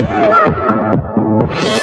Yeah.